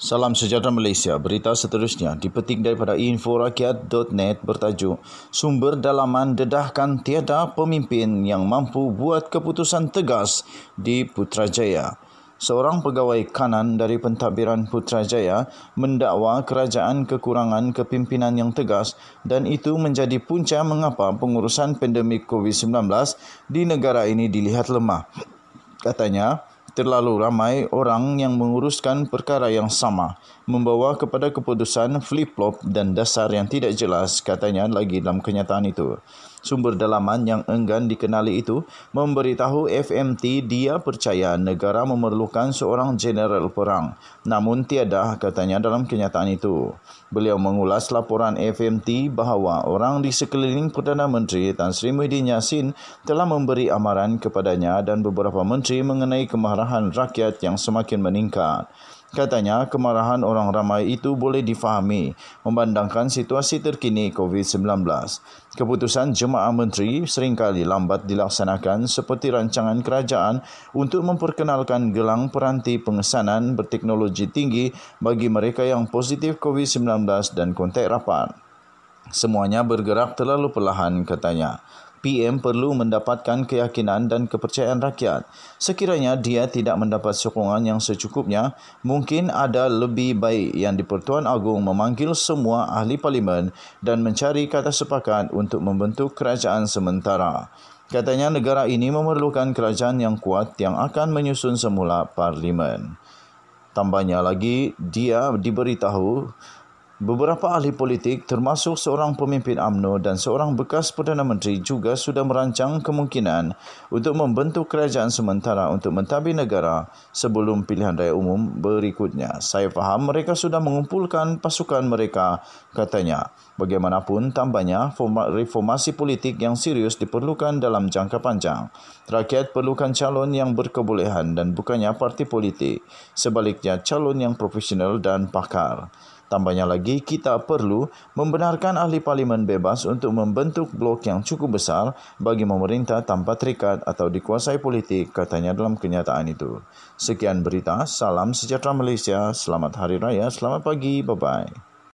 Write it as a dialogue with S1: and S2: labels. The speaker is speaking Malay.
S1: Salam sejahtera Malaysia. Berita seterusnya dipetik daripada inforakyat.net bertajuk Sumber dalaman dedahkan tiada pemimpin yang mampu buat keputusan tegas di Putrajaya. Seorang pegawai kanan dari pentadbiran Putrajaya mendakwa kerajaan kekurangan kepimpinan yang tegas dan itu menjadi punca mengapa pengurusan pandemik COVID-19 di negara ini dilihat lemah. Katanya, terlalu ramai orang yang menguruskan perkara yang sama membawa kepada keputusan flip-flop dan dasar yang tidak jelas katanya lagi dalam kenyataan itu. Sumber dalaman yang enggan dikenali itu memberitahu FMT dia percaya negara memerlukan seorang jeneral perang. Namun tiada katanya dalam kenyataan itu. Beliau mengulas laporan FMT bahawa orang di sekeliling Perdana Menteri Tan Sri Muhyiddin Yassin telah memberi amaran kepadanya dan beberapa menteri mengenai kemarahan rakyat yang semakin meningkat. Katanya kemarahan orang ramai itu boleh difahami memandangkan situasi terkini COVID-19. Keputusan jemaah menteri seringkali lambat dilaksanakan seperti rancangan kerajaan untuk memperkenalkan gelang peranti pengesanan berteknologi tinggi bagi mereka yang positif COVID-19 dan kontak rapat. Semuanya bergerak terlalu perlahan katanya. PM perlu mendapatkan keyakinan dan kepercayaan rakyat. Sekiranya dia tidak mendapat sokongan yang secukupnya, mungkin ada lebih baik yang di-Pertuan Agong memanggil semua ahli parlimen dan mencari kata sepakat untuk membentuk kerajaan sementara. Katanya negara ini memerlukan kerajaan yang kuat yang akan menyusun semula parlimen. Tambahnya lagi, dia diberitahu Beberapa ahli politik termasuk seorang pemimpin AMNO dan seorang bekas Perdana Menteri juga sudah merancang kemungkinan untuk membentuk kerajaan sementara untuk mentadbir negara sebelum pilihan raya umum berikutnya. Saya faham mereka sudah mengumpulkan pasukan mereka, katanya. Bagaimanapun, tambahnya, reformasi politik yang serius diperlukan dalam jangka panjang. Rakyat perlukan calon yang berkebolehan dan bukannya parti politik. Sebaliknya, calon yang profesional dan pakar. Tambahnya lagi, kita perlu membenarkan ahli parlimen bebas untuk membentuk blok yang cukup besar bagi memerintah tanpa terikat atau dikuasai politik, katanya dalam kenyataan itu. Sekian berita, salam sejahtera Malaysia, selamat Hari Raya, selamat pagi, bye-bye.